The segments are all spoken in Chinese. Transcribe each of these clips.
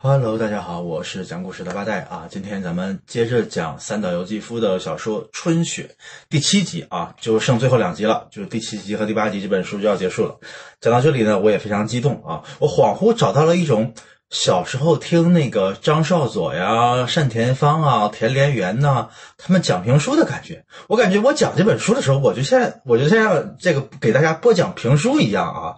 Hello，大家好，我是讲故事的八代啊。今天咱们接着讲三岛由纪夫的小说《春雪》第七集啊，就剩最后两集了，就是第七集和第八集这本书就要结束了。讲到这里呢，我也非常激动啊，我恍惚找到了一种小时候听那个张少佐呀、单田芳啊、田连元呐他们讲评书的感觉。我感觉我讲这本书的时候，我就像我就像这个给大家播讲评书一样啊。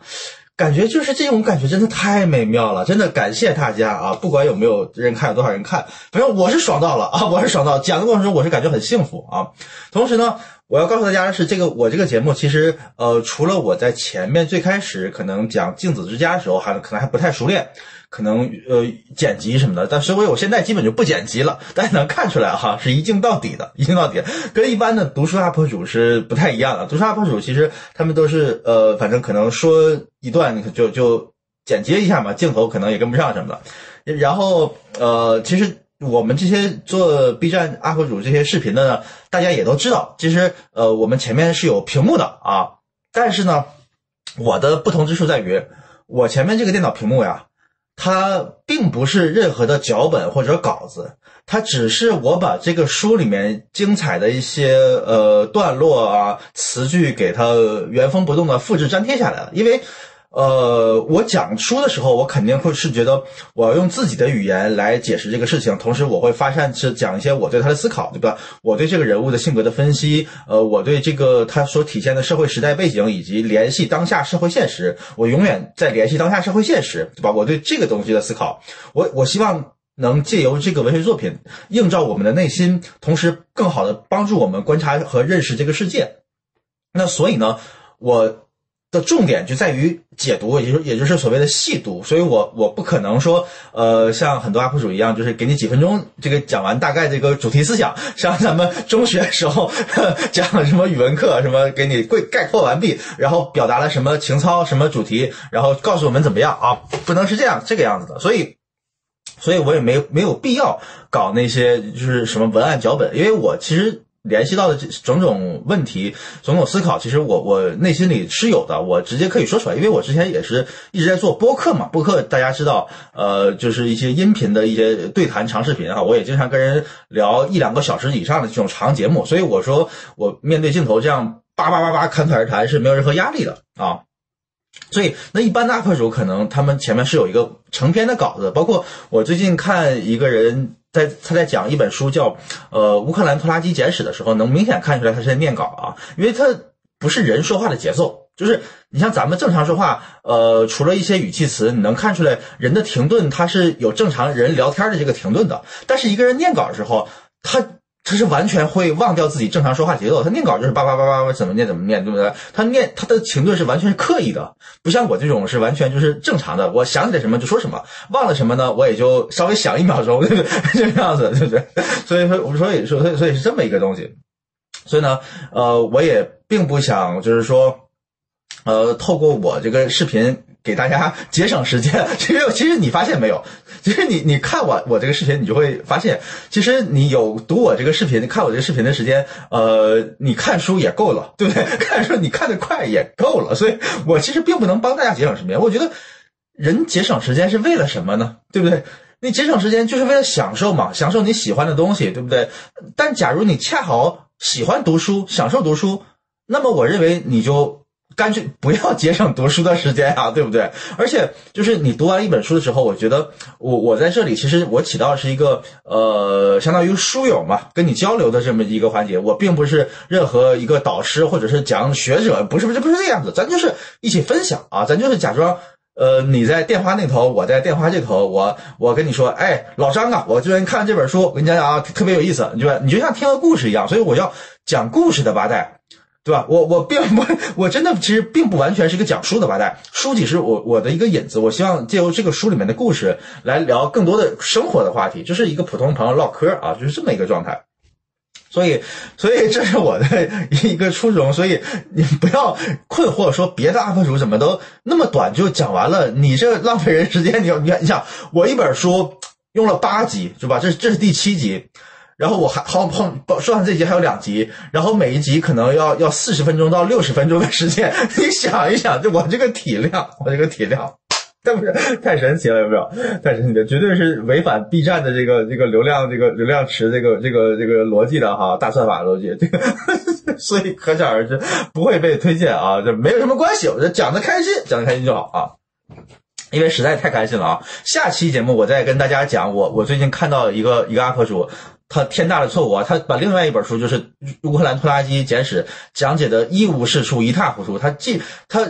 感觉就是这种感觉，真的太美妙了！真的感谢大家啊！不管有没有人看，有多少人看，反正我是爽到了啊！我是爽到，讲的过程中我是感觉很幸福啊。同时呢，我要告诉大家的是，这个我这个节目其实呃，除了我在前面最开始可能讲镜子之家的时候，还可能还不太熟练。可能呃剪辑什么的，但是我我现在基本就不剪辑了，大家能看出来哈，是一镜到底的，一镜到底，跟一般的读书 UP 主是不太一样的。读书 UP 主其实他们都是呃，反正可能说一段就就剪接一下嘛，镜头可能也跟不上什么的。然后呃，其实我们这些做 B 站 UP 主这些视频的呢，大家也都知道，其实呃我们前面是有屏幕的啊，但是呢，我的不同之处在于，我前面这个电脑屏幕呀。它并不是任何的脚本或者稿子，它只是我把这个书里面精彩的一些呃段落啊词句给它原封不动的复制粘贴下来了，因为。呃，我讲书的时候，我肯定会是觉得我要用自己的语言来解释这个事情，同时我会发散是讲一些我对他的思考，对吧？我对这个人物的性格的分析，呃，我对这个他所体现的社会时代背景以及联系当下社会现实，我永远在联系当下社会现实，对吧？我对这个东西的思考，我我希望能借由这个文学作品映照我们的内心，同时更好的帮助我们观察和认识这个世界。那所以呢，我。的重点就在于解读，也就是也就是所谓的细读，所以我我不可能说，呃，像很多 UP 主一样，就是给你几分钟这个讲完大概这个主题思想，像咱们中学时候 讲什么语文课，什么给你概概括完毕，然后表达了什么情操，什么主题，然后告诉我们怎么样啊？不能是这样这个样子的，所以，所以我也没没有必要搞那些就是什么文案脚本，因为我其实。联系到的这种种问题、种种思考，其实我我内心里是有的，我直接可以说出来，因为我之前也是一直在做播客嘛。播客大家知道，呃，就是一些音频的一些对谈长视频啊，我也经常跟人聊一两个小时以上的这种长节目，所以我说我面对镜头这样叭叭叭叭侃侃而谈是没有任何压力的啊。所以那一般的 UP 主可能他们前面是有一个成篇的稿子，包括我最近看一个人。在他在讲一本书叫《呃乌克兰拖拉机简史》的时候，能明显看出来他是在念稿啊，因为他不是人说话的节奏，就是你像咱们正常说话，呃，除了一些语气词，你能看出来人的停顿，他是有正常人聊天的这个停顿的，但是一个人念稿的时候，他。他是完全会忘掉自己正常说话节奏，他念稿就是叭叭叭叭叭怎么念怎么念，对不对？他念他的停顿是完全是刻意的，不像我这种是完全就是正常的。我想起来什么就说什么，忘了什么呢，我也就稍微想一秒钟，对不对？这个样子，对不对？所以说，我们说，所以所以是这么一个东西。所以呢，呃，我也并不想就是说，呃，透过我这个视频。给大家节省时间，其实其实你发现没有？其实你你看我我这个视频，你就会发现，其实你有读我这个视频，看我这个视频的时间，呃，你看书也够了，对不对？看书你看得快也够了，所以我其实并不能帮大家节省时间。我觉得人节省时间是为了什么呢？对不对？你节省时间就是为了享受嘛，享受你喜欢的东西，对不对？但假如你恰好喜欢读书，享受读书，那么我认为你就。干脆不要节省读书的时间啊，对不对？而且就是你读完一本书的时候，我觉得我我在这里其实我起到的是一个呃，相当于书友嘛，跟你交流的这么一个环节。我并不是任何一个导师或者是讲学者，不是不是不是这样子，咱就是一起分享啊，咱就是假装呃你在电话那头，我在电话这头，我我跟你说，哎，老张啊，我最近看了这本书，我跟你讲讲啊，特别有意思，你就你就像听个故事一样，所以我要讲故事的八代。对吧？我我并不，我真的其实并不完全是一个讲书的八代，书籍是我我的一个引子。我希望借由这个书里面的故事来聊更多的生活的话题，就是一个普通朋友唠嗑啊，就是这么一个状态。所以，所以这是我的一个初衷。所以你不要困惑，说别的 UP 主怎么都那么短就讲完了，你这浪费人时间。你你你想，我一本书用了八集，是吧？这这是第七集。然后我还好碰说完这集还有两集，然后每一集可能要要四十分钟到六十分钟的时间，你想一想，就我这个体量，我这个体量，但不是太神奇了，有没有？太神奇了，绝对是违反 B 站的这个这个流量这个流量池这个这个这个逻辑的哈，大算法逻辑，这 个所以可想而知不会被推荐啊，这没有什么关系，我这讲的开心，讲的开心就好啊，因为实在太开心了啊。下期节目我再跟大家讲，我我最近看到一个一个 UP 主，他天大的错误啊，他把另外一本书就是乌克兰拖拉机简史讲解的一无是处，一塌糊涂，他既他。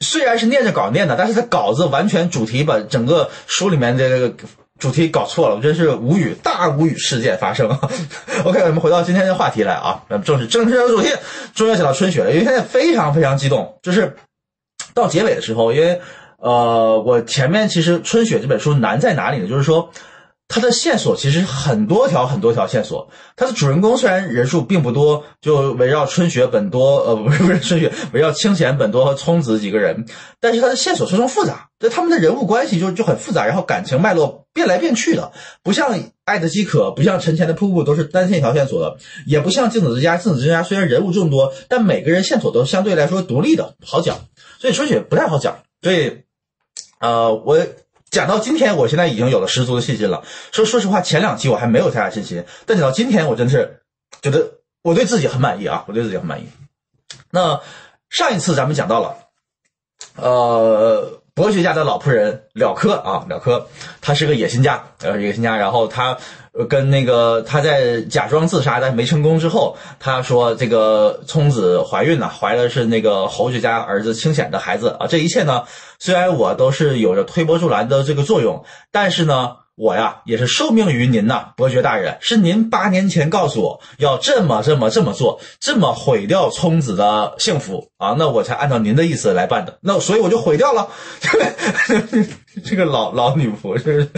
虽然是念着稿念的，但是他稿子完全主题把整个书里面的这个主题搞错了，我真是无语，大无语事件发生。OK，我们回到今天的话题来啊，那么正式正式的主题，终于要讲到春雪了，因为现在非常非常激动，就是到结尾的时候，因为呃，我前面其实春雪这本书难在哪里呢？就是说。它的线索其实很多条很多条线索，它的主人公虽然人数并不多，就围绕春雪、本多，呃，不 是不是春雪，围绕清闲、本多和聪子几个人，但是它的线索非常复杂，对他们的人物关系就就很复杂，然后感情脉络变来变去的，不像《爱的饥渴》，不像《沉潜的瀑布》都是单线条线索的，也不像《镜子之家》，《镜子之家》虽然人物众多，但每个人线索都相对来说独立的，好讲，所以春雪不太好讲，所以，呃，我。讲到今天，我现在已经有了十足的信心了。说说实话，前两期我还没有太大信心，但讲到今天，我真的是觉得我对自己很满意啊！我对自己很满意。那上一次咱们讲到了，呃，博学家的老仆人了科啊，了科，他是个野心家，呃，野心家，然后他。跟那个他在假装自杀但没成功之后，他说这个聪子怀孕了，怀的是那个侯爵家儿子清显的孩子啊。这一切呢，虽然我都是有着推波助澜的这个作用，但是呢。我呀，也是受命于您呐，伯爵大人，是您八年前告诉我要这么这么这么做，这么毁掉聪子的幸福啊，那我才按照您的意思来办的，那所以我就毁掉了。这个老老女仆是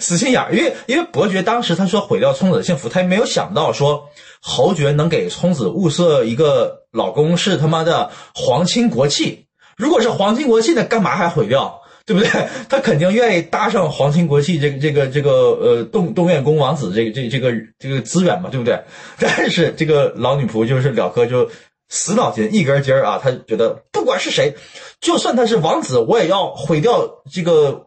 死心眼儿，因为因为伯爵当时他说毁掉聪子的幸福，他也没有想到说侯爵能给聪子物色一个老公是他妈的皇亲国戚，如果是皇亲国戚，那干嘛还毁掉？对不对？他肯定愿意搭上皇亲国戚这个这个这个呃东东院宫王子这个这这个这个资源嘛，对不对？但是这个老女仆就是了科就死脑筋一根筋儿啊，他觉得不管是谁，就算他是王子，我也要毁掉这个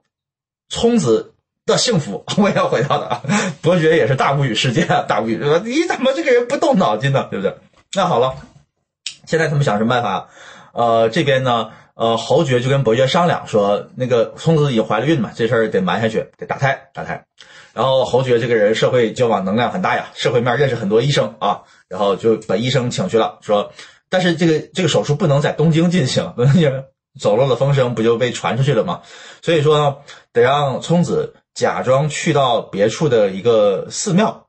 聪子的幸福，我也要毁掉的。伯爵也是大无语世界，大无语，你怎么这个人不动脑筋呢？对不对？那好了，现在他们想什么办法？呃，这边呢？呃，侯爵就跟伯爵商量说，那个聪子已经怀了孕嘛，这事儿得瞒下去，得打胎，打胎。然后侯爵这个人社会交往能量很大呀，社会面认识很多医生啊，然后就把医生请去了，说，但是这个这个手术不能在东京进行，走漏了风声不就被传出去了吗？所以说得让聪子假装去到别处的一个寺庙，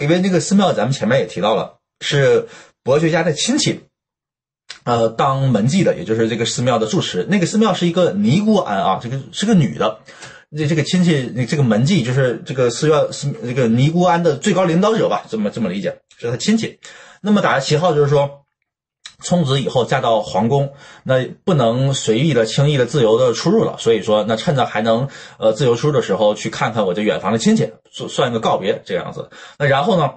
因为那个寺庙咱们前面也提到了，是伯爵家的亲戚。呃，当门妓的，也就是这个寺庙的住持。那个寺庙是一个尼姑庵啊，这个是个女的。这这个亲戚，这个门妓就是这个寺庙寺这个尼姑庵的最高领导者吧？这么这么理解，是他亲戚。那么打着旗号，就是说，充子以后嫁到皇宫，那不能随意的、轻易的、自由的出入了。所以说，那趁着还能呃自由出入的时候，去看看我这远房的亲戚，算算一个告别这样子。那然后呢？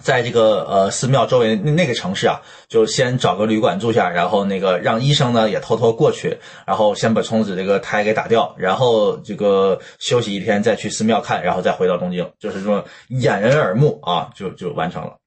在这个呃寺庙周围那那个城市啊，就先找个旅馆住下，然后那个让医生呢也偷偷过去，然后先把聪子这个胎给打掉，然后这个休息一天再去寺庙看，然后再回到东京，就是说掩人耳目啊，就就完成了。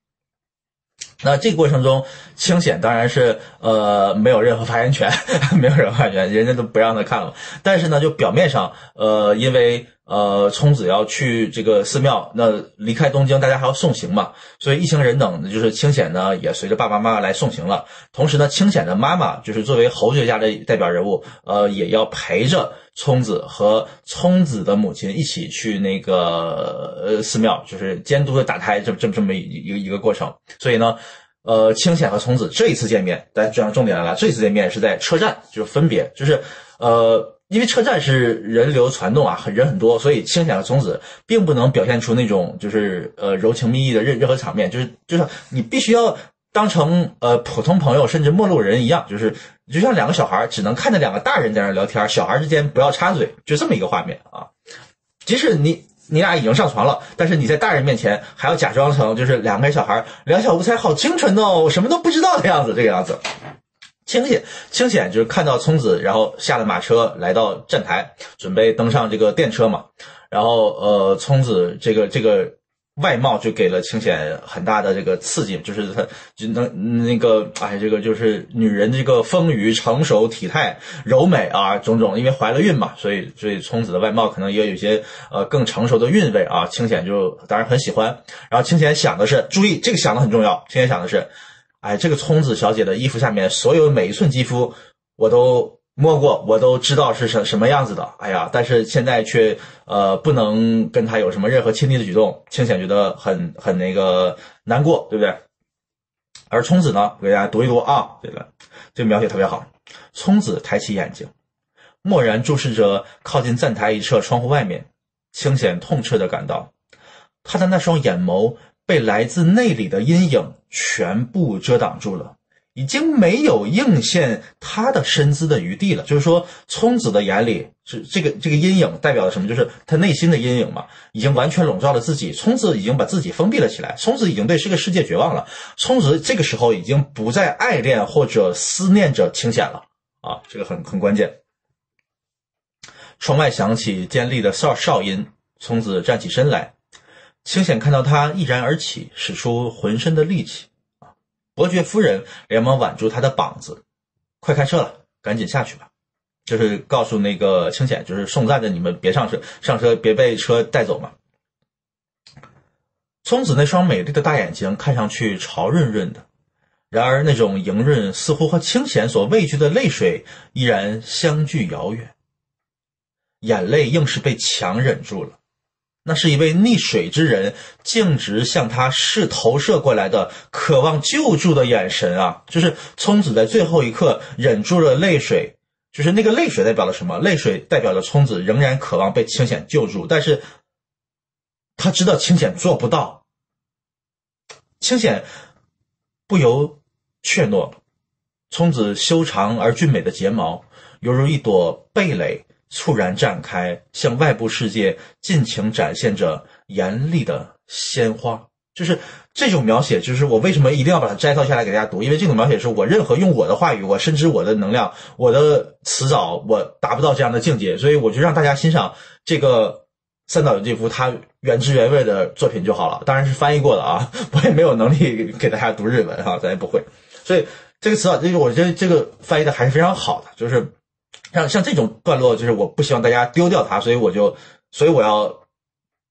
那这个过程中，清显当然是呃没有任何发言权，没有任何发言权，人家都不让他看了。但是呢，就表面上呃因为。呃，聪子要去这个寺庙，那离开东京，大家还要送行嘛，所以一行人等就是清显呢，也随着爸爸妈妈来送行了。同时呢，清显的妈妈就是作为侯爵家的代表人物，呃，也要陪着聪子和聪子的母亲一起去那个呃寺庙，就是监督的打胎这这么这么一一个一个过程。所以呢，呃，清浅和聪子这一次见面，大家这样重点来了，这次见面是在车站，就是分别，就是呃。因为车站是人流攒动啊，很人很多，所以清浅和聪子并不能表现出那种就是呃柔情蜜意的任任何场面，就是就是你必须要当成呃普通朋友甚至陌路人一样，就是就像两个小孩只能看着两个大人在那聊天，小孩之间不要插嘴，就这么一个画面啊。即使你你俩已经上床了，但是你在大人面前还要假装成就是两个小孩两小无猜，好清纯哦，我什么都不知道的样子，这个样子。清显，清显就是看到聪子，然后下了马车来到站台，准备登上这个电车嘛。然后呃，聪子这个这个外貌就给了清显很大的这个刺激，就是他 就能那个哎，这个就是女人这个丰腴、成熟、体态柔美啊，种种。因为怀了孕嘛，所以所以聪子的外貌可能也有些呃更成熟的韵味啊。清显就当然很喜欢。然后清显想的是，注意这个想的很重要。清显想的是。哎，这个聪子小姐的衣服下面所有每一寸肌肤，我都摸过，我都知道是什什么样子的。哎呀，但是现在却呃不能跟他有什么任何亲密的举动，清显觉得很很那个难过，对不对？而聪子呢，我给大家读一读啊，对了，这个描写特别好。聪子抬起眼睛，默然注视着靠近站台一侧窗户外面，清显痛彻的感到，他的那双眼眸。被来自内里的阴影全部遮挡住了，已经没有映现他的身姿的余地了。就是说，聪子的眼里是这个这个阴影代表了什么？就是他内心的阴影嘛，已经完全笼罩了自己。聪子已经把自己封闭了起来，聪子已经对这个世界绝望了。聪子这个时候已经不再爱恋或者思念着清显了啊，这个很很关键。窗外响起尖利的哨哨音，聪子站起身来。清显看到他毅然而起，使出浑身的力气，伯爵夫人连忙挽住他的膀子：“快开车了，赶紧下去吧。”就是告诉那个清显，就是送赞的你们别上车，上车别被车带走嘛。聪子那双美丽的大眼睛看上去潮润润的，然而那种莹润似乎和清显所畏惧的泪水依然相距遥远，眼泪硬是被强忍住了。那是一位溺水之人，径直向他是投射过来的渴望救助的眼神啊！就是聪子在最后一刻忍住了泪水，就是那个泪水代表了什么？泪水代表了聪子仍然渴望被清显救助，但是他知道清显做不到。清显不由怯懦。聪子修长而俊美的睫毛，犹如一朵蓓蕾。猝然绽开，向外部世界尽情展现着严厉的鲜花。就是这种描写，就是我为什么一定要把它摘抄下来给大家读？因为这种描写是我任何用我的话语，我深知我的能量，我的词藻，我达不到这样的境界，所以我就让大家欣赏这个三岛由纪夫他原汁原味的作品就好了。当然是翻译过的啊，我也没有能力给大家读日文啊，咱也不会。所以这个词藻，这个我觉得这个翻译的还是非常好的，就是。像像这种段落，就是我不希望大家丢掉它，所以我就，所以我要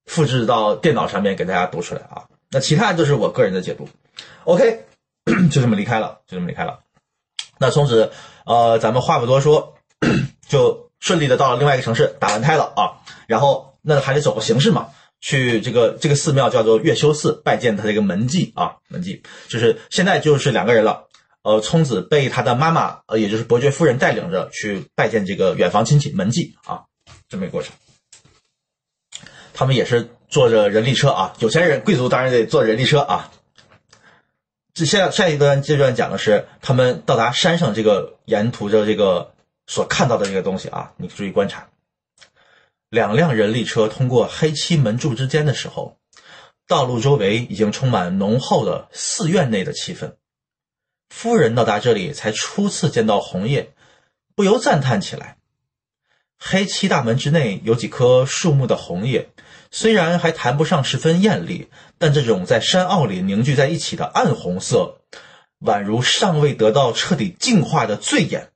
复制到电脑上面给大家读出来啊。那其他就是我个人的解读。OK，就这么离开了，就这么离开了。那从此，呃，咱们话不多说，就顺利的到了另外一个城市，打完胎了啊。然后那还得走个形式嘛，去这个这个寺庙叫做月修寺，拜见他这个门迹啊，门迹就是现在就是两个人了。呃，聪子被他的妈妈，呃，也就是伯爵夫人带领着去拜见这个远房亲戚门迹啊，这么一个过程。他们也是坐着人力车啊，有钱人贵族当然得坐人力车啊。这下下一段阶段讲的是他们到达山上这个沿途的这个所看到的这个东西啊，你注意观察。两辆人力车通过黑漆门柱之间的时候，道路周围已经充满浓厚的寺院内的气氛。夫人到达这里才初次见到红叶，不由赞叹起来。黑漆大门之内有几棵树木的红叶，虽然还谈不上十分艳丽，但这种在山坳里凝聚在一起的暗红色，宛如尚未得到彻底净化的醉眼，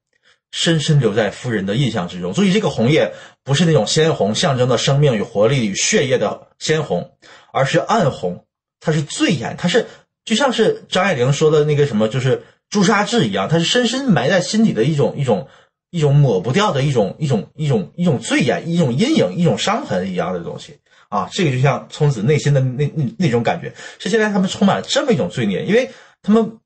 深深留在夫人的印象之中。注意，这个红叶不是那种鲜红，象征的生命与活力与血液的鲜红，而是暗红，它是醉眼，它是。就像是张爱玲说的那个什么，就是朱砂痣一样，它是深深埋在心底的一种一种一种抹不掉的一种一种一种一种罪呀、一种阴影、一种伤痕一样的东西啊！这个就像聪子内心的那那那种感觉，是现在他们充满了这么一种罪孽，因为他们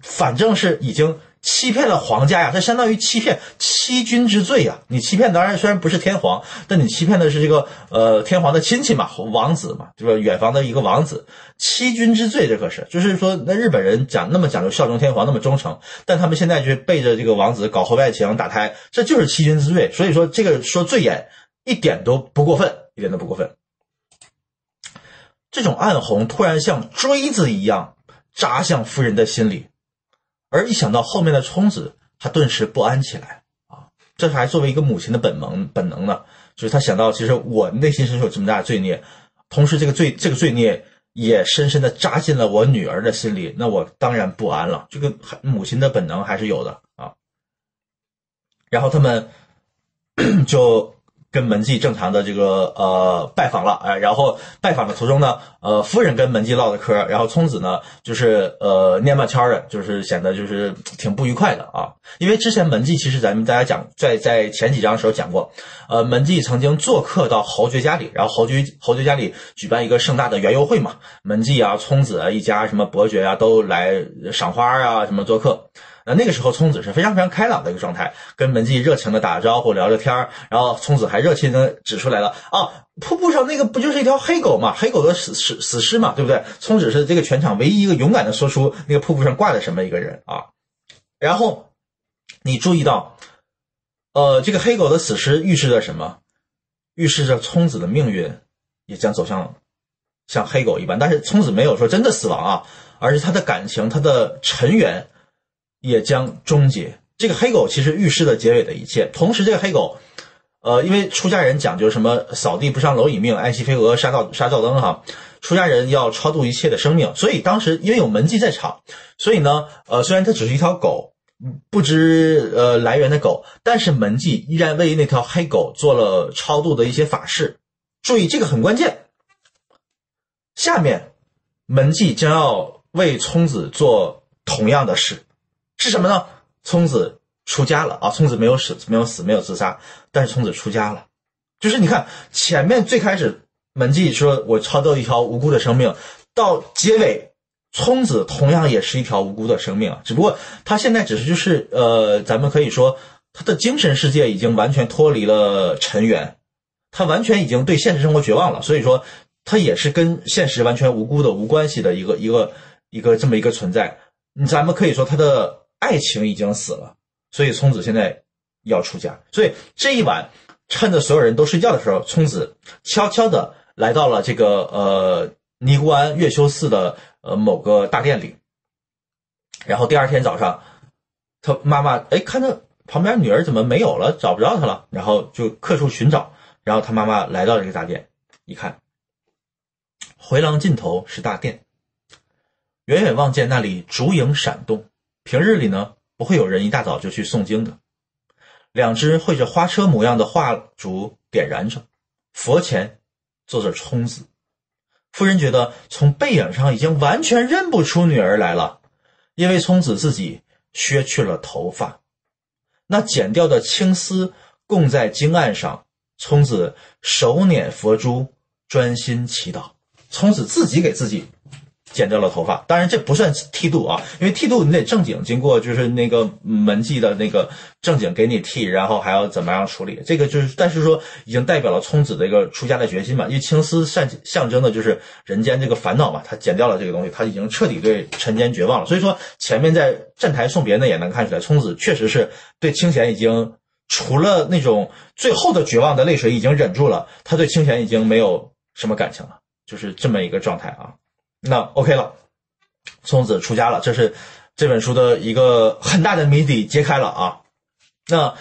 反正是已经。欺骗了皇家呀，这相当于欺骗欺君之罪呀！你欺骗当然虽然不是天皇，但你欺骗的是这个呃天皇的亲戚嘛，王子嘛，对吧远房的一个王子，欺君之罪这可是，就是说那日本人讲那么讲究效忠天皇，那么忠诚，但他们现在就背着这个王子搞婚外情、打胎，这就是欺君之罪。所以说这个说罪眼一点都不过分，一点都不过分。这种暗红突然像锥子一样扎向夫人的心里。而一想到后面的冲子，他顿时不安起来啊！这还作为一个母亲的本能本能呢，就是他想到，其实我内心深处有这么大的罪孽，同时这个罪这个罪孽也深深的扎进了我女儿的心里，那我当然不安了。这个母亲的本能还是有的啊。然后他们 就。跟门迹正常的这个呃拜访了，哎，然后拜访的途中呢，呃，夫人跟门迹唠的嗑，然后聪子呢就是呃蔫巴悄的，就是显得就是挺不愉快的啊。因为之前门迹其实咱们大家讲在在前几章的时候讲过，呃，门迹曾经做客到侯爵家里，然后侯爵侯爵家里举办一个盛大的园游会嘛，门迹啊、聪子啊一家什么伯爵啊都来赏花啊什么做客。那那个时候，聪子是非常非常开朗的一个状态，跟门迹热情的打招呼，聊着天儿。然后聪子还热情的指出来了啊，瀑布上那个不就是一条黑狗嘛，黑狗的死死死尸嘛，对不对？聪子是这个全场唯一一个勇敢的说出那个瀑布上挂的什么一个人啊。然后你注意到，呃，这个黑狗的死尸预示着什么？预示着聪子的命运也将走向像黑狗一般。但是聪子没有说真的死亡啊，而是他的感情，他的尘缘。也将终结。这个黑狗其实预示了结尾的一切。同时，这个黑狗，呃，因为出家人讲究什么“扫地不伤蝼蚁命，爱惜飞蛾杀照杀照灯”哈，出家人要超度一切的生命。所以当时因为有门迹在场，所以呢，呃，虽然它只是一条狗，不知呃来源的狗，但是门迹依然为那条黑狗做了超度的一些法事。注意，这个很关键。下面，门迹将要为聪子做同样的事。是什么呢？聪子出家了啊！聪子没有死，没有死，没有自杀，但是聪子出家了。就是你看前面最开始门迹说我超度一条无辜的生命，到结尾，聪子同样也是一条无辜的生命啊！只不过他现在只是就是呃，咱们可以说他的精神世界已经完全脱离了尘缘，他完全已经对现实生活绝望了。所以说他也是跟现实完全无辜的无关系的一个一个一个这么一个存在。咱们可以说他的。爱情已经死了，所以聪子现在要出家。所以这一晚，趁着所有人都睡觉的时候，聪子悄悄的来到了这个呃尼姑庵月修寺的呃某个大殿里。然后第二天早上，他妈妈哎看到旁边女儿怎么没有了，找不着她了，然后就四处寻找。然后他妈妈来到这个大殿，一看，回廊尽头是大殿，远远望见那里烛影闪动。平日里呢，不会有人一大早就去诵经的。两只绘着花车模样的画烛点燃着，佛前坐着冲子。夫人觉得从背影上已经完全认不出女儿来了，因为冲子自己削去了头发，那剪掉的青丝供在经案上。冲子手捻佛珠，专心祈祷。冲子自己给自己。剪掉了头发，当然这不算剃度啊，因为剃度你得正经经过，就是那个门迹的那个正经给你剃，然后还要怎么样处理？这个就是，但是说已经代表了聪子的一个出家的决心嘛，因为青丝象象征的就是人间这个烦恼嘛，他剪掉了这个东西，他已经彻底对尘间绝望了。所以说前面在站台送别呢，也能看出来，聪子确实是对清闲已经除了那种最后的绝望的泪水已经忍住了，他对清闲已经没有什么感情了，就是这么一个状态啊。那 OK 了，聪子出家了，这是这本书的一个很大的谜底揭开了啊。那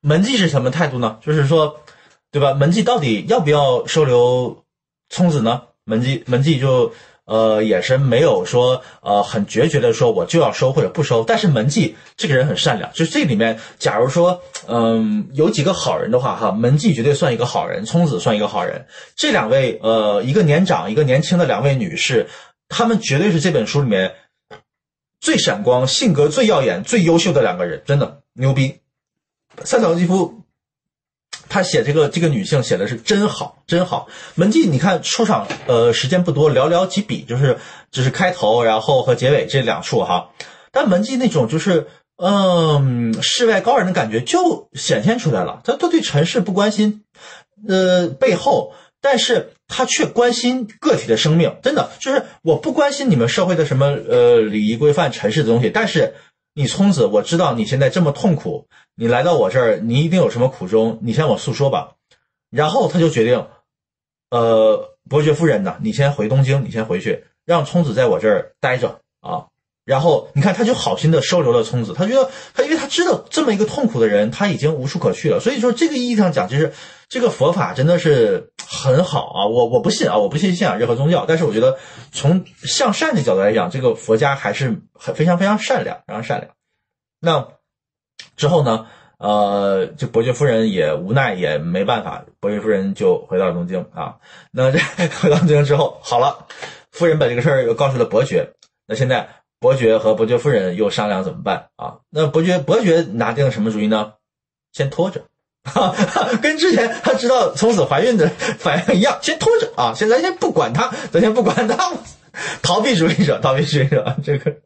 门迹是什么态度呢？就是说，对吧？门迹到底要不要收留聪子呢？门迹门迹就。呃，也是没有说呃很决绝的说我就要收或者不收，但是门迹这个人很善良，就这里面，假如说嗯有几个好人的话哈，门迹绝对算一个好人，聪子算一个好人，这两位呃一个年长一个年轻的两位女士，她们绝对是这本书里面最闪光、性格最耀眼、最优秀的两个人，真的牛逼，三岛由纪夫。他写这个这个女性写的是真好，真好。门迹，你看出场呃时间不多，寥寥几笔，就是只是开头，然后和结尾这两处哈。但门迹那种就是嗯世外高人的感觉就显现出来了。他他对尘世不关心，呃背后，但是他却关心个体的生命。真的就是我不关心你们社会的什么呃礼仪规范、尘世的东西，但是。你聪子，我知道你现在这么痛苦，你来到我这儿，你一定有什么苦衷，你向我诉说吧。然后他就决定，呃，伯爵夫人呢，你先回东京，你先回去，让聪子在我这儿待着啊。然后你看，他就好心的收留了聪子，他觉得他因为他知道这么一个痛苦的人，他已经无处可去了。所以说，这个意义上讲，就是这个佛法真的是很好啊。我我不信啊，我不信信仰任何宗教，但是我觉得从向善的角度来讲，这个佛家还是很非常非常善良，非常善良。那之后呢？呃，这伯爵夫人也无奈，也没办法，伯爵夫人就回到东京啊。那这 回到东京之后，好了，夫人把这个事儿又告诉了伯爵。那现在伯爵和伯爵夫人又商量怎么办啊？那伯爵伯爵拿定了什么主意呢？先拖着，跟之前他知道从此怀孕的反应一样，先拖着啊。现在先不管他，咱先不管他，逃避主义者，逃避主义者，这个。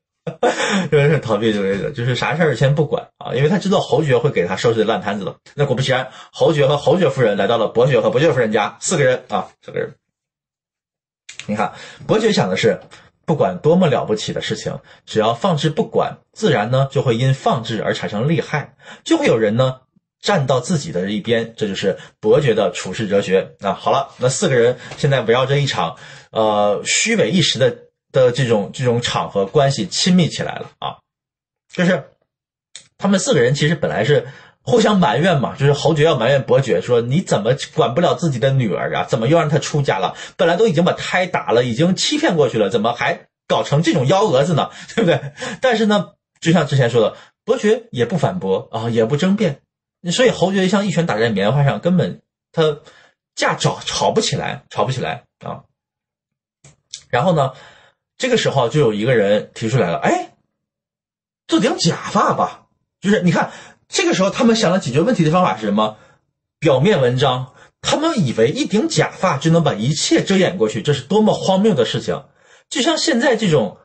这是逃避主义者，就是啥事儿先不管啊，因为他知道侯爵会给他收拾烂摊子的。那果不其然，侯爵和侯爵夫人来到了伯爵和伯爵夫人家，四个人啊，四个人。你看，伯爵想的是，不管多么了不起的事情，只要放置不管，自然呢就会因放置而产生利害，就会有人呢站到自己的一边。这就是伯爵的处世哲学啊。好了，那四个人现在围绕着一场呃虚伪一时的。的这种这种场合关系亲密起来了啊，就是他们四个人其实本来是互相埋怨嘛，就是侯爵要埋怨伯爵说你怎么管不了自己的女儿啊，怎么又让她出家了？本来都已经把胎打了，已经欺骗过去了，怎么还搞成这种幺蛾子呢？对不对？但是呢，就像之前说的，伯爵也不反驳啊，也不争辩，所以侯爵像一拳打在棉花上，根本他架吵吵不起来，吵不起来啊。然后呢？这个时候就有一个人提出来了，哎，做顶假发吧。就是你看，这个时候他们想了解决问题的方法是什么？表面文章，他们以为一顶假发就能把一切遮掩过去，这是多么荒谬的事情！就像现在这种。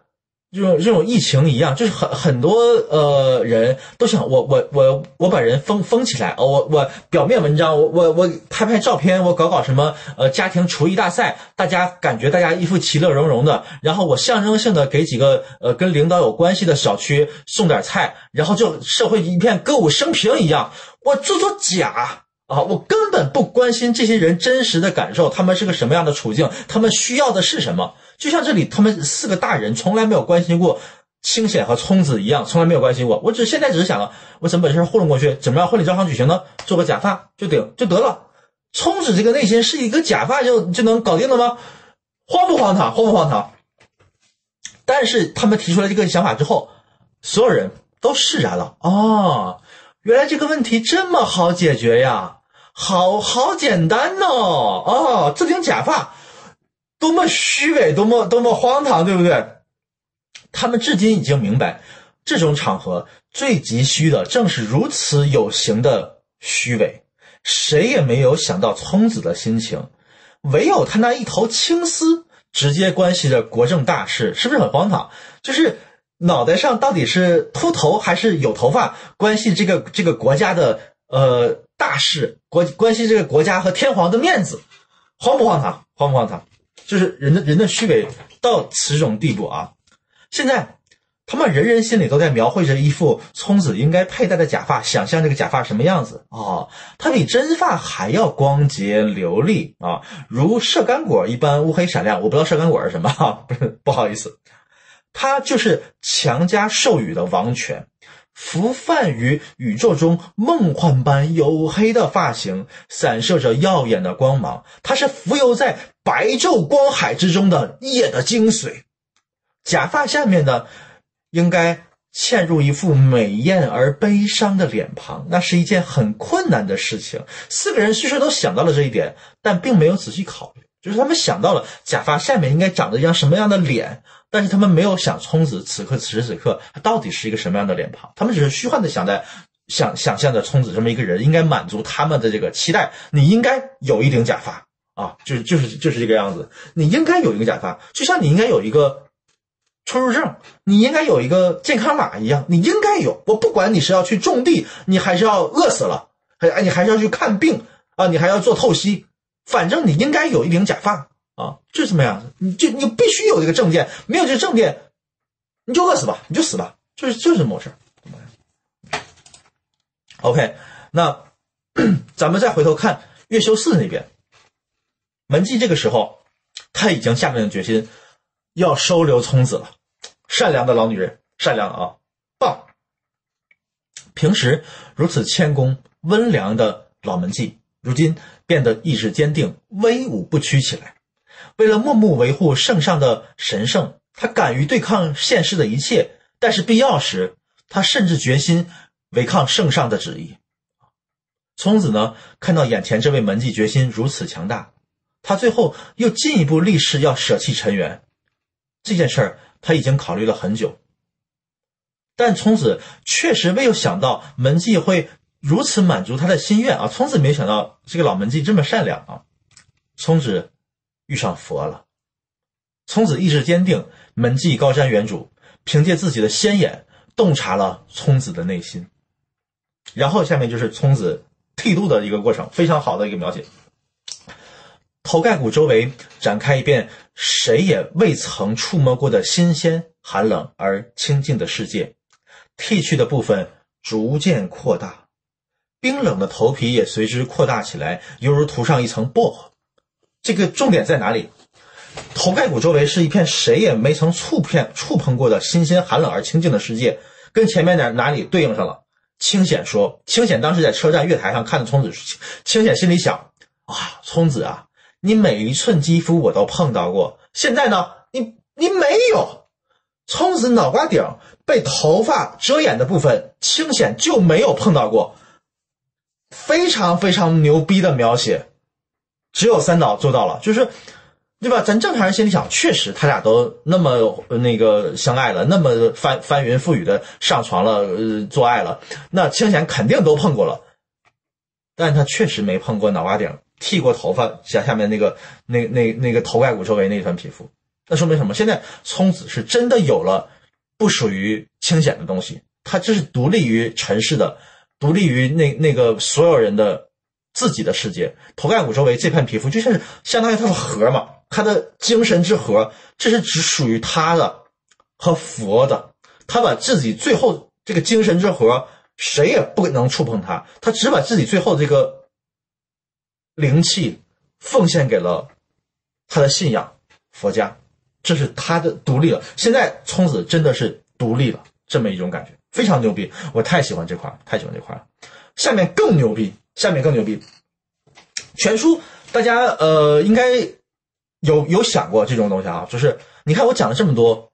这种这种疫情一样，就是很很多呃人都想我我我我把人封封起来哦，我我表面文章，我我我拍拍照片，我搞搞什么呃家庭厨艺大赛，大家感觉大家一副其乐融融的，然后我象征性的给几个呃跟领导有关系的小区送点菜，然后就社会一片歌舞升平一样，我做做假啊，我根本不关心这些人真实的感受，他们是个什么样的处境，他们需要的是什么。就像这里，他们四个大人从来没有关心过清显和聪子一样，从来没有关心过。我只现在只是想了，我怎么把这事糊弄过去？怎么让婚礼照常举行呢？做个假发就顶就得了。聪子这个内心是一个假发就就能搞定了吗？荒不荒唐？荒不荒唐？但是他们提出来这个想法之后，所有人都释然了。哦，原来这个问题这么好解决呀，好好简单哦。哦，这顶假发。多么虚伪，多么多么荒唐，对不对？他们至今已经明白，这种场合最急需的正是如此有形的虚伪。谁也没有想到聪子的心情，唯有他那一头青丝，直接关系着国政大事，是不是很荒唐？就是脑袋上到底是秃头还是有头发，关系这个这个国家的呃大事，国关系这个国家和天皇的面子，荒不荒唐？荒不荒唐？就是人的人的虚伪到此种地步啊！现在他们人人心里都在描绘着一副聪子应该佩戴的假发，想象这个假发什么样子啊？它比真发还要光洁流利啊，如射干果一般乌黑闪亮。我不知道射干果是什么，不 是不好意思，它就是强加授予的王权。浮泛于宇宙中梦幻般黝黑的发型，散射着耀眼的光芒。它是浮游在白昼光海之中的夜的精髓。假发下面呢，应该嵌入一副美艳而悲伤的脸庞。那是一件很困难的事情。四个人虽说都想到了这一点，但并没有仔细考虑。就是他们想到了假发下面应该长着一张什么样的脸。但是他们没有想聪子此刻此时此刻他到底是一个什么样的脸庞，他们只是虚幻的想在想想象着聪子这么一个人应该满足他们的这个期待。你应该有一顶假发啊，就是就是就是这个样子。你应该有一个假发，就像你应该有一个出入证，你应该有一个健康码一样，你应该有。我不管你是要去种地，你还是要饿死了，还哎你还是要去看病啊，你还要做透析，反正你应该有一顶假发。啊，就是什么样？你就你必须有这个证件，没有这个证件，你就饿死吧，你就死吧，就是就是这么回事 OK，那 咱们再回头看月修寺那边，文姬这个时候他已经下定决心要收留聪子了。善良的老女人善良啊，棒。平时如此谦恭温良的老门妓，如今变得意志坚定、威武不屈起来。为了默默维护圣上的神圣，他敢于对抗现世的一切，但是必要时，他甚至决心违抗圣上的旨意。聪子呢，看到眼前这位门妓决心如此强大，他最后又进一步立誓要舍弃尘缘。这件事儿他已经考虑了很久。但聪子确实没有想到门妓会如此满足他的心愿啊！聪子没想到这个老门妓这么善良啊！聪子遇上佛了，聪子意志坚定，门妓高瞻远瞩，凭借自己的仙眼洞察了聪子的内心。然后下面就是聪子剃度的一个过程，非常好的一个描写。头盖骨周围展开一片谁也未曾触摸过的新鲜、寒冷而清静的世界。剃去的部分逐渐扩大，冰冷的头皮也随之扩大起来，犹如涂上一层薄荷。这个重点在哪里？头盖骨周围是一片谁也没曾触片触碰过的新鲜、寒冷而清静的世界，跟前面哪哪里对应上了？清显说，清显当时在车站月台上看着聪子，清显心里想：啊，聪子啊，你每一寸肌肤我都碰到过，现在呢，你你没有。聪子脑瓜顶被头发遮掩的部分，清显就没有碰到过，非常非常牛逼的描写，只有三岛做到了，就是，对吧？咱正常人心里想，确实他俩都那么那个相爱了，那么翻翻云覆雨的上床了，呃，做爱了，那清显肯定都碰过了，但他确实没碰过脑瓜顶，剃过头发下下面那个那那那个头盖骨周围那层皮肤。那说明什么？现在聪子是真的有了不属于清显的东西，他这是独立于尘世的，独立于那那个所有人的自己的世界。头盖骨周围这片皮肤就像是相当于他的核嘛，他的精神之核，这是只属于他的和佛的。他把自己最后这个精神之核，谁也不能触碰他，他只把自己最后这个灵气奉献给了他的信仰佛家。这是他的独立了。现在聪子真的是独立了，这么一种感觉，非常牛逼。我太喜欢这块太喜欢这块了。下面更牛逼，下面更牛逼。全书大家呃应该有有想过这种东西啊，就是你看我讲了这么多，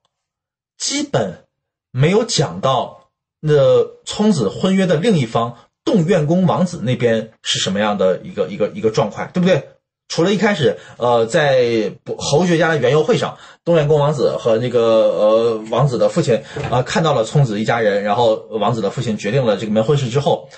基本没有讲到那聪子婚约的另一方洞院宫王子那边是什么样的一个一个一个状况，对不对？除了一开始，呃，在侯爵家的园游会上，东院宫王子和那个呃王子的父亲啊看到了聪子一家人，然后王子的父亲决定了这个门婚事之后，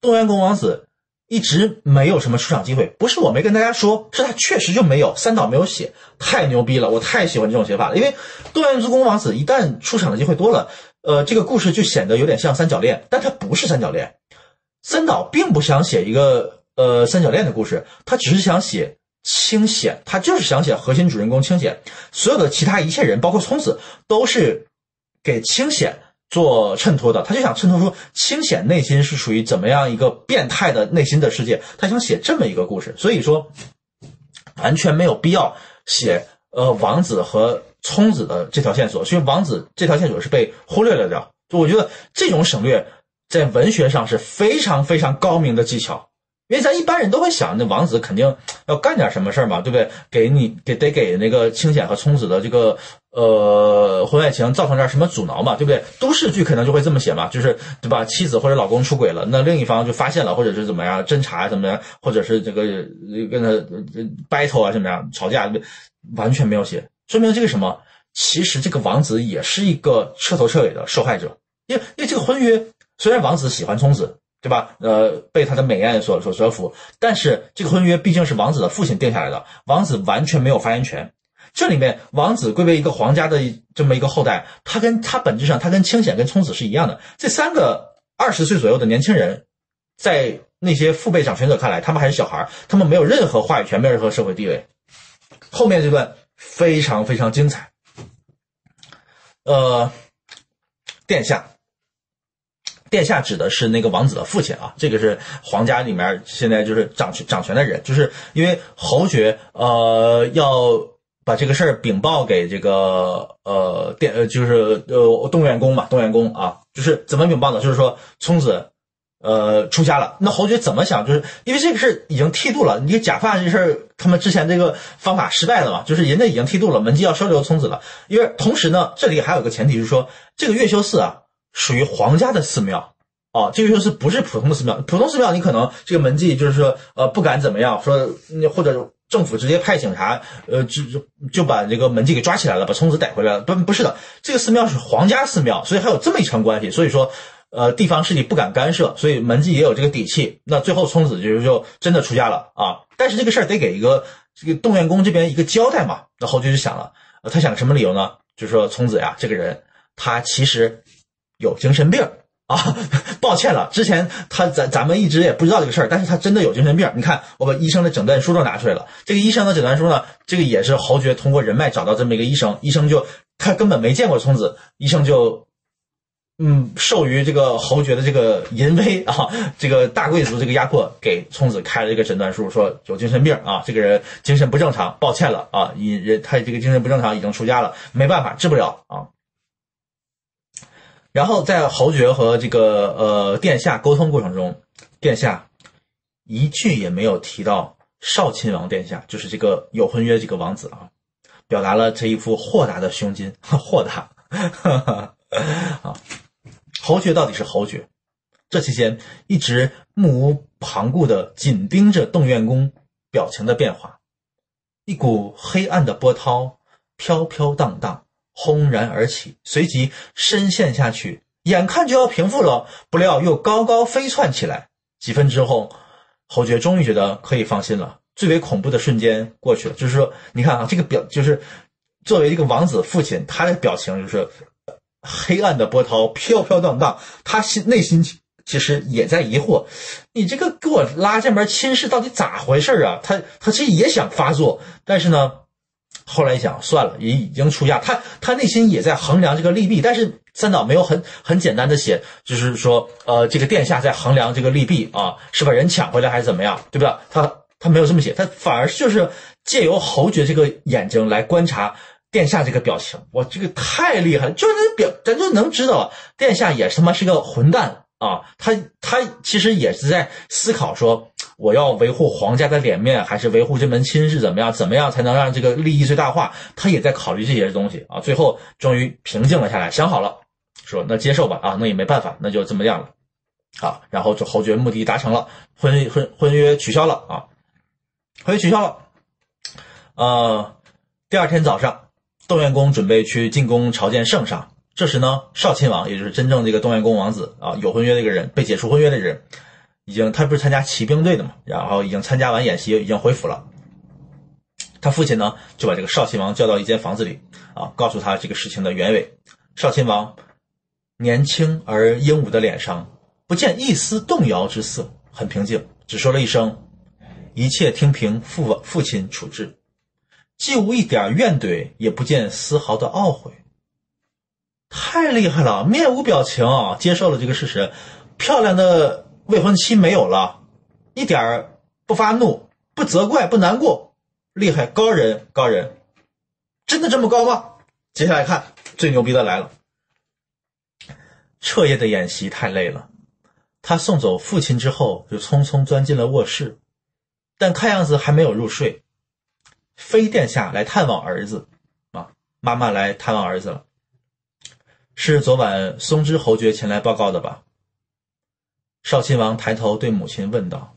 东院宫王子一直没有什么出场机会。不是我没跟大家说，是他确实就没有，三岛没有写，太牛逼了，我太喜欢这种写法了。因为东院宫王子一旦出场的机会多了，呃，这个故事就显得有点像三角恋，但它不是三角恋。三岛并不想写一个呃三角恋的故事，他只是想写。清显，他就是想写核心主人公清显，所有的其他一切人，包括聪子，都是给清显做衬托的。他就想衬托出清显内心是属于怎么样一个变态的内心的世界，他想写这么一个故事。所以说，完全没有必要写呃王子和聪子的这条线索，所以王子这条线索是被忽略了的。就我觉得这种省略在文学上是非常非常高明的技巧。因为咱一般人都会想，那王子肯定要干点什么事儿嘛，对不对？给你给得给那个清显和聪子的这个呃婚外情造成点什么阻挠嘛，对不对？都市剧可能就会这么写嘛，就是对吧？妻子或者老公出轨了，那另一方就发现了，或者是怎么样侦查怎么样，或者是这个跟他 battle 啊怎么样吵架，完全没有写，说明这个什么？其实这个王子也是一个彻头彻尾的受害者，因为因为这个婚约虽然王子喜欢聪子。对吧？呃，被他的美艳所所折服，但是这个婚约毕竟是王子的父亲定下来的，王子完全没有发言权。这里面，王子归为一个皇家的这么一个后代，他跟他本质上，他跟清显、跟聪子是一样的。这三个二十岁左右的年轻人，在那些父辈掌权者看来，他们还是小孩，他们没有任何话语权，没有任何社会地位。后面这段非常非常精彩。呃，殿下。殿下指的是那个王子的父亲啊，这个是皇家里面现在就是掌权掌权的人，就是因为侯爵呃要把这个事儿禀报给这个呃电呃就是呃东元公嘛，东元公啊，就是怎么禀报呢？就是说聪子呃出家了。那侯爵怎么想？就是因为这个事儿已经剃度了，你假发这事儿，他们之前这个方法失败了嘛，就是人家已经剃度了，门迹要收留聪子了。因为同时呢，这里还有个前提就是说，这个月修寺啊属于皇家的寺庙啊，这个越秀寺不是普通的寺庙，普通寺庙你可能这个门迹就是说呃不敢怎么样说，或者。政府直接派警察，呃，就就就把这个门迹给抓起来了，把聪子逮回来了。不，不是的，这个寺庙是皇家寺庙，所以还有这么一层关系。所以说，呃，地方势力不敢干涉，所以门迹也有这个底气。那最后聪子就是就真的出家了啊！但是这个事儿得给一个这个动员宫这边一个交代嘛。那侯爵就想了，他想什么理由呢？就是说聪子呀，这个人他其实有精神病。啊，抱歉了，之前他咱咱们一直也不知道这个事儿，但是他真的有精神病。你看，我把医生的诊断书都拿出来了。这个医生的诊断书呢，这个也是侯爵通过人脉找到这么一个医生，医生就他根本没见过聪子，医生就嗯，受于这个侯爵的这个淫威 啊，这个大贵族这个压迫，给聪子开了一个诊断书，说有精神病啊，这个人精神不正常，抱歉了啊，人他这个精神不正常，已经出家了，没办法治不了啊。然后在侯爵和这个呃殿下沟通过程中，殿下一句也没有提到少亲王殿下，就是这个有婚约这个王子啊，表达了这一副豁达的胸襟，豁达 啊。侯爵到底是侯爵，这期间一直目无旁顾的紧盯着洞院宫表情的变化，一股黑暗的波涛飘飘荡荡。轰然而起，随即深陷下去，眼看就要平复了，不料又高高飞窜起来。几分之后，侯爵终于觉得可以放心了。最为恐怖的瞬间过去了，就是说，你看啊，这个表就是作为一个王子父亲，他的表情就是黑暗的波涛飘飘荡荡，他心内心其实也在疑惑：你这个给我拉这门亲事到底咋回事啊？他他其实也想发作，但是呢。后来一想，算了，也已经出嫁，他他内心也在衡量这个利弊，但是三岛没有很很简单的写，就是说，呃，这个殿下在衡量这个利弊啊，是把人抢回来还是怎么样，对吧？他他没有这么写，他反而就是借由侯爵这个眼睛来观察殿下这个表情，哇，这个太厉害了，就是那表咱就能知道，殿下也他妈是个混蛋啊，他他其实也是在思考说。我要维护皇家的脸面，还是维护这门亲事？怎么样？怎么样才能让这个利益最大化？他也在考虑这些东西啊。最后终于平静了下来，想好了，说那接受吧啊，那也没办法，那就这么样了。啊，然后就侯爵目的达成了，婚婚婚约取消了啊，婚约取消了。呃，第二天早上，窦元公准备去进宫朝见圣上。这时呢，少亲王，也就是真正这个窦元公王子啊，有婚约的一个人，被解除婚约的人。已经，他不是参加骑兵队的嘛？然后已经参加完演习，已经回府了。他父亲呢，就把这个少亲王叫到一间房子里，啊，告诉他这个事情的原委。少亲王年轻而英武的脸上不见一丝动摇之色，很平静，只说了一声：“一切听凭父父亲处置，既无一点怨怼，也不见丝毫的懊悔。”太厉害了，面无表情接受了这个事实，漂亮的。未婚妻没有了，一点儿不发怒、不责怪、不难过，厉害高人高人，真的这么高吗？接下来看最牛逼的来了。彻夜的演习太累了，他送走父亲之后，就匆匆钻进了卧室，但看样子还没有入睡。妃殿下来探望儿子啊，妈妈来探望儿子了，是昨晚松枝侯爵前来报告的吧？少亲王抬头对母亲问道：“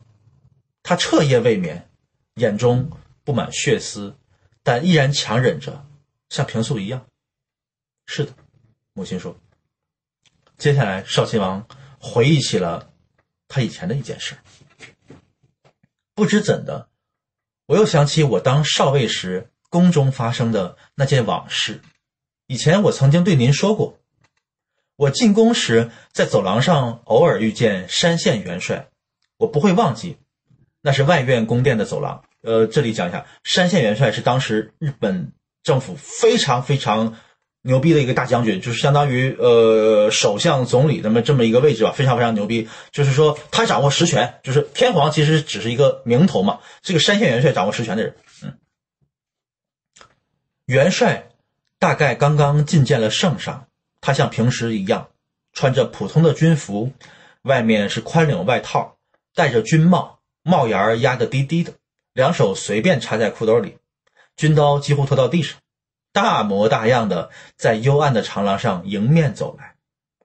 他彻夜未眠，眼中布满血丝，但依然强忍着，像平素一样。”“是的。”母亲说。接下来，少亲王回忆起了他以前的一件事。不知怎的，我又想起我当少尉时宫中发生的那件往事。以前我曾经对您说过。我进宫时，在走廊上偶尔遇见山县元帅，我不会忘记，那是外院宫殿的走廊。呃，这里讲一下，山县元帅是当时日本政府非常非常牛逼的一个大将军，就是相当于呃首相、总理那么这么一个位置吧，非常非常牛逼。就是说他掌握实权，就是天皇其实只是一个名头嘛，这个山县元帅掌握实权的人。嗯，元帅大概刚刚觐见了圣上，他像平时一样穿着普通的军服，外面是宽领外套，戴着军帽，帽檐压得低低的，两手随便插在裤兜里，军刀几乎拖到地上，大模大样的在幽暗的长廊上迎面走来。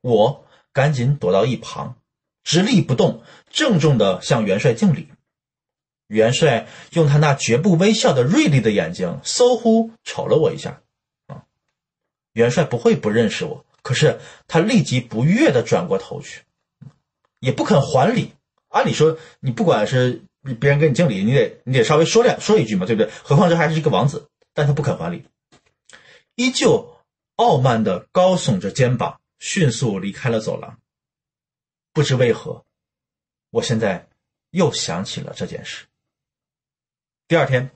我赶紧躲到一旁，直立不动，郑重地向元帅敬礼。元帅用他那绝不微笑的锐利的眼睛，嗖乎瞅了我一下。啊，元帅不会不认识我，可是他立即不悦地转过头去，也不肯还礼。按理说，你不管是别人给你敬礼，你得你得稍微说两说一句嘛，对不对？何况这还是一个王子，但他不肯还礼，依旧傲慢地高耸着肩膀，迅速离开了走廊。不知为何，我现在又想起了这件事。第二天，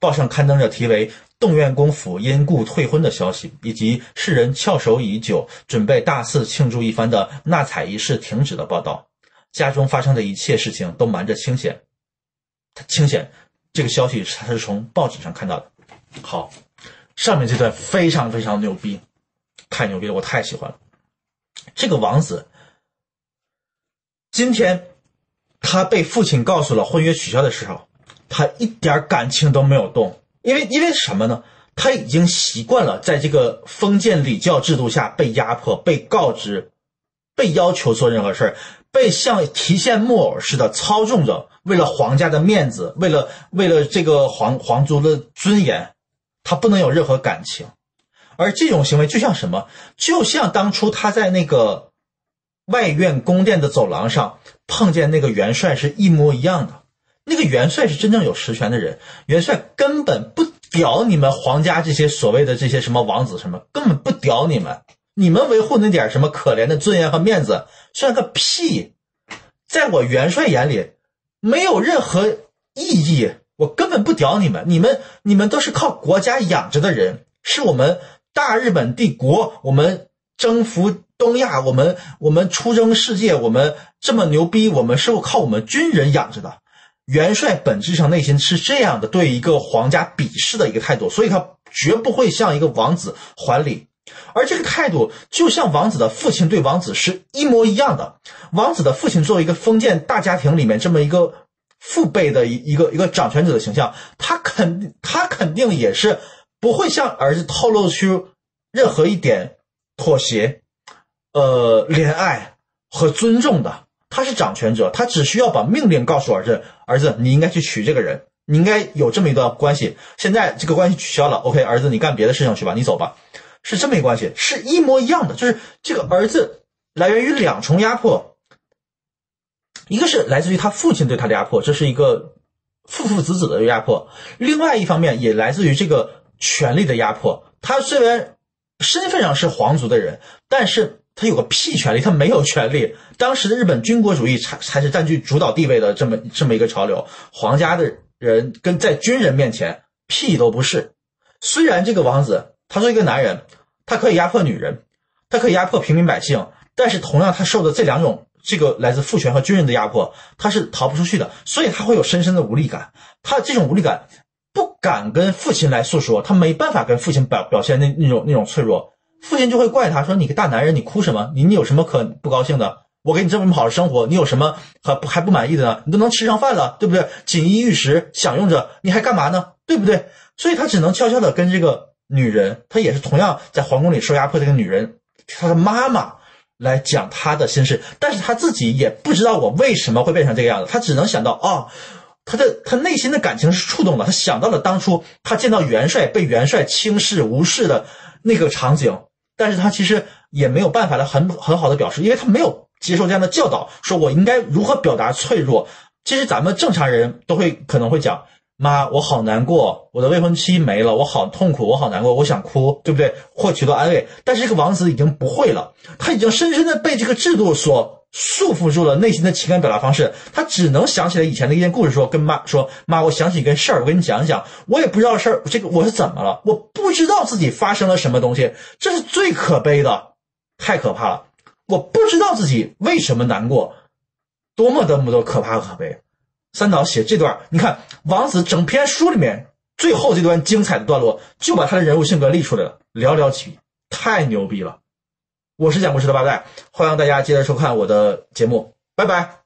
报上刊登着题为“动院公府因故退婚”的消息，以及世人翘首已久、准备大肆庆祝一番的纳采仪式停止的报道。家中发生的一切事情都瞒着清显。他清显，这个消息他是从报纸上看到的。好，上面这段非常非常牛逼，太牛逼了，我太喜欢了。这个王子今天他被父亲告诉了婚约取消的时候。他一点感情都没有动，因为因为什么呢？他已经习惯了在这个封建礼教制度下被压迫、被告知、被要求做任何事儿，被像提线木偶似的操纵着。为了皇家的面子，为了为了这个皇皇族的尊严，他不能有任何感情。而这种行为就像什么？就像当初他在那个外院宫殿的走廊上碰见那个元帅是一模一样的。那个元帅是真正有实权的人，元帅根本不屌你们皇家这些所谓的这些什么王子什么，根本不屌你们。你们维护那点什么可怜的尊严和面子，算个屁！在我元帅眼里，没有任何意义。我根本不屌你们，你们你们都是靠国家养着的人，是我们大日本帝国，我们征服东亚，我们我们出征世界，我们这么牛逼，我们是靠我们军人养着的。元帅本质上内心是这样的，对一个皇家鄙视的一个态度，所以他绝不会向一个王子还礼，而这个态度就像王子的父亲对王子是一模一样的。王子的父亲作为一个封建大家庭里面这么一个父辈的一一个一个掌权者的形象，他肯他肯定也是不会向儿子透露出任何一点妥协、呃怜爱和尊重的。他是掌权者，他只需要把命令告诉儿子：“儿子，你应该去娶这个人，你应该有这么一段关系。现在这个关系取消了，OK，儿子，你干别的事情去吧，你走吧。”是这么一关系，是一模一样的。就是这个儿子来源于两重压迫，一个是来自于他父亲对他的压迫，这是一个父父子子的压迫；另外一方面也来自于这个权力的压迫。他虽然身份上是皇族的人，但是。他有个屁权利，他没有权利。当时的日本军国主义才才是占据主导地位的这么这么一个潮流，皇家的人跟在军人面前屁都不是。虽然这个王子他作为一个男人，他可以压迫女人，他可以压迫平民百姓，但是同样他受的这两种这个来自父权和军人的压迫，他是逃不出去的，所以他会有深深的无力感。他这种无力感不敢跟父亲来诉说，他没办法跟父亲表表现那那种那种脆弱。父亲就会怪他说：“你个大男人，你哭什么？你你有什么可不高兴的？我给你这么好的生活，你有什么还不还不满意的呢？你都能吃上饭了，对不对？锦衣玉食享用着，你还干嘛呢？对不对？所以他只能悄悄的跟这个女人，他也是同样在皇宫里受压迫的一个女人，她的妈妈来讲他的心事，但是他自己也不知道我为什么会变成这个样子，他只能想到啊，他的他内心的感情是触动了，他想到了当初他见到元帅被元帅轻视无视的那个场景。”但是他其实也没有办法的很很好的表示，因为他没有接受这样的教导，说我应该如何表达脆弱。其实咱们正常人都会可能会讲，妈，我好难过，我的未婚妻没了，我好痛苦，我好难过，我想哭，对不对？获取到安慰。但是这个王子已经不会了，他已经深深的被这个制度所。束缚住了内心的情感表达方式，他只能想起来以前的一件故事，说跟妈说：“妈，我想起一个事儿，我跟你讲讲。我也不知道事儿，这个我是怎么了？我不知道自己发生了什么东西，这是最可悲的，太可怕了。我不知道自己为什么难过，多么多么多可怕可悲。”三岛写这段，你看王子整篇书里面最后这段精彩的段落就把他的人物性格立出来了，寥寥几笔，太牛逼了！我是讲故事的八代，欢迎大家接着收看我的节目，拜拜。